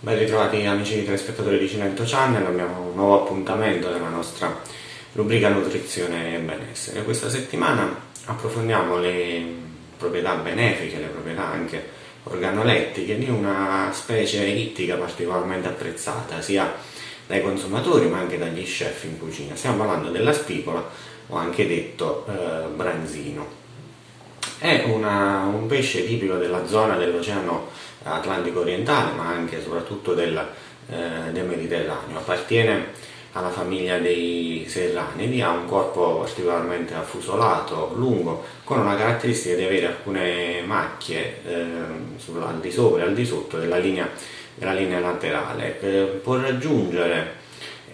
Ben ritrovati amici telespettatori di Cinento Channel, abbiamo un nuovo appuntamento nella nostra rubrica nutrizione e benessere. Questa settimana approfondiamo le proprietà benefiche, le proprietà anche organolettiche di una specie ittica particolarmente apprezzata sia dai consumatori ma anche dagli chef in cucina. Stiamo parlando della spigola o anche detto eh, branzino. È una, un pesce tipico della zona dell'Oceano Atlantico orientale, ma anche e soprattutto del, eh, del, Mediterraneo. Appartiene alla famiglia dei serranidi, ha un corpo particolarmente affusolato, lungo, con una caratteristica di avere alcune macchie eh, al di sopra e al di sotto della linea, della linea laterale. Eh, può raggiungere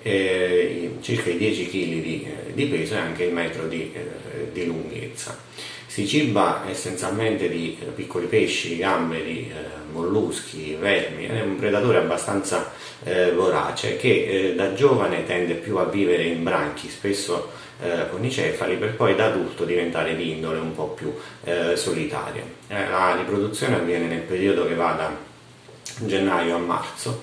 eh, circa i 10 kg di, eh, di, peso e anche il metro di, eh, di lunghezza. Si ciba essenzialmente di eh, piccoli pesci, gamberi, eh, molluschi, vermi, è un predatore abbastanza eh, vorace che eh, da giovane tende più a vivere in branchi, spesso eh, con i cefali, per poi da adulto diventare di un po' più eh, solitaria. la riproduzione avviene nel periodo che va da gennaio a marzo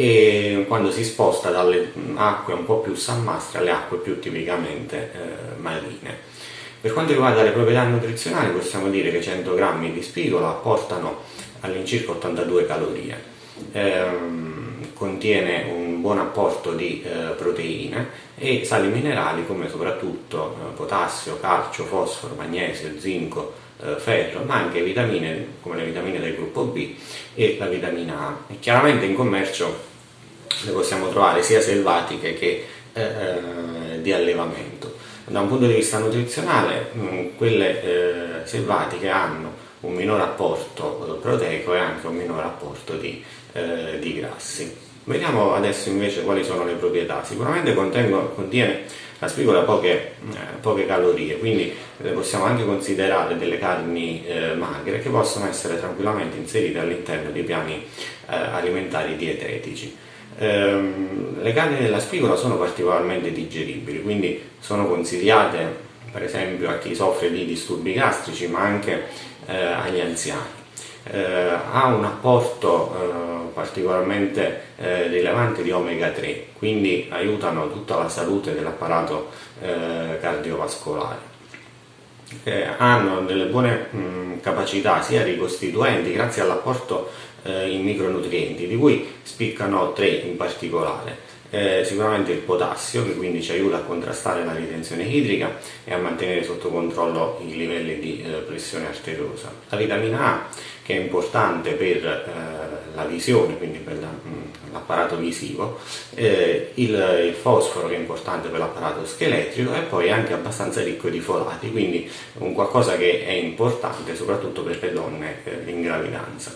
e quando si sposta dalle acque un po' più salmastre alle acque più tipicamente marine. Per quanto riguarda le proprietà nutrizionali possiamo dire che 100 grammi di spigola apportano all'incirca 82 calorie, ehm, contiene un buon apporto di eh, proteine e sali minerali come soprattutto eh, potassio, calcio, fosforo, magnesio, zinco, eh, ferro, ma anche vitamine come le vitamine del gruppo B e la vitamina A. E chiaramente in commercio le possiamo trovare sia selvatiche che eh, eh, di allevamento da un punto di vista nutrizionale mh, mm, quelle eh, selvatiche hanno un minor apporto proteico e anche un minor apporto di, eh, di, grassi. Vediamo adesso invece quali sono le proprietà. Sicuramente contiene la spigola poche, eh, poche, calorie, quindi le possiamo anche considerare delle carni eh, magre che possono essere tranquillamente inserite all'interno di piani eh, alimentari dietetici. Ehm, le carni della spigola sono particolarmente digeribili, quindi sono consigliate per esempio a chi soffre di disturbi gastrici, ma anche eh, agli anziani. Eh, ha un apporto eh, particolarmente eh, rilevante di omega 3, quindi aiutano tutta la salute dell'apparato eh, cardiovascolare. Eh, hanno delle buone mh, capacità sia ricostituenti grazie all'apporto eh, in micronutrienti, di cui spiccano tre in particolare. Eh, sicuramente il potassio che quindi ci aiuta a contrastare la ritenzione idrica e a mantenere sotto controllo i livelli di eh, pressione arteriosa. La vitamina A che è importante per eh, la visione, quindi per la, mh, l'apparato visivo, eh, il, il, fosforo che è importante per l'apparato scheletrico e poi anche abbastanza ricco di folati, quindi un qualcosa che è importante soprattutto per le donne eh, in gravidanza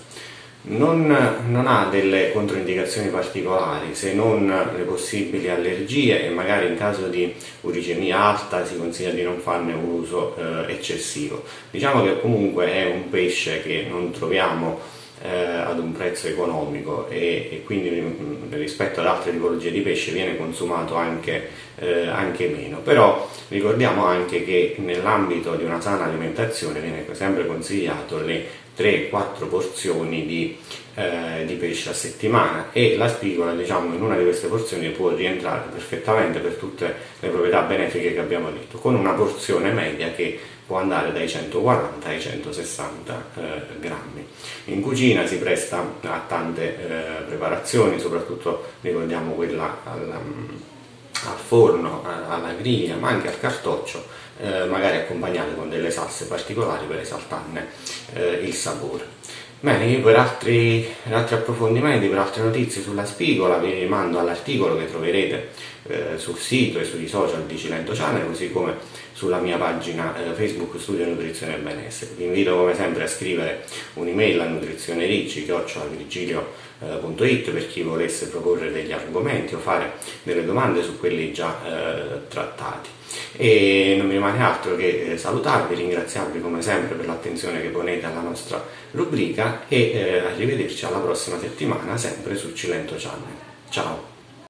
non, non, ha delle controindicazioni particolari se non le possibili allergie e magari in caso di uricemia alta si consiglia di non farne un uso eh, eccessivo. Diciamo che comunque è un pesce che non troviamo ad un prezzo economico e, e, quindi mm, rispetto ad altre tipologie di pesce viene consumato anche, eh, anche meno. Però ricordiamo anche che nell'ambito di una sana alimentazione viene sempre consigliato le 3-4 porzioni di, eh, di, pesce a settimana e la spigola diciamo in una di queste porzioni può rientrare perfettamente per tutte le proprietà benefiche che abbiamo detto con una porzione media che può andare dai 140 ai 160 eh, grammi. In cucina si presta a tante eh, preparazioni, soprattutto ricordiamo quella al, al forno, alla griglia, ma anche al cartoccio, eh, magari accompagnate con delle salse particolari per esaltarne eh, il sapore. Bene, per altri, per altri, approfondimenti, per altre notizie sulla spigola vi rimando all'articolo che troverete eh, sul sito e sui social di Cilento Channel, così come sulla mia pagina eh, Facebook Studio Nutrizione e Benessere. Vi invito come sempre a scrivere un'email a nutrizionericci.it per chi volesse proporre degli argomenti o fare delle domande su quelli già eh, trattati. E non mi rimane altro che eh, salutarvi, ringraziarvi come sempre per l'attenzione che ponete alla nostra rubrica e eh, arrivederci alla prossima settimana sempre su Cilento Channel. Ciao!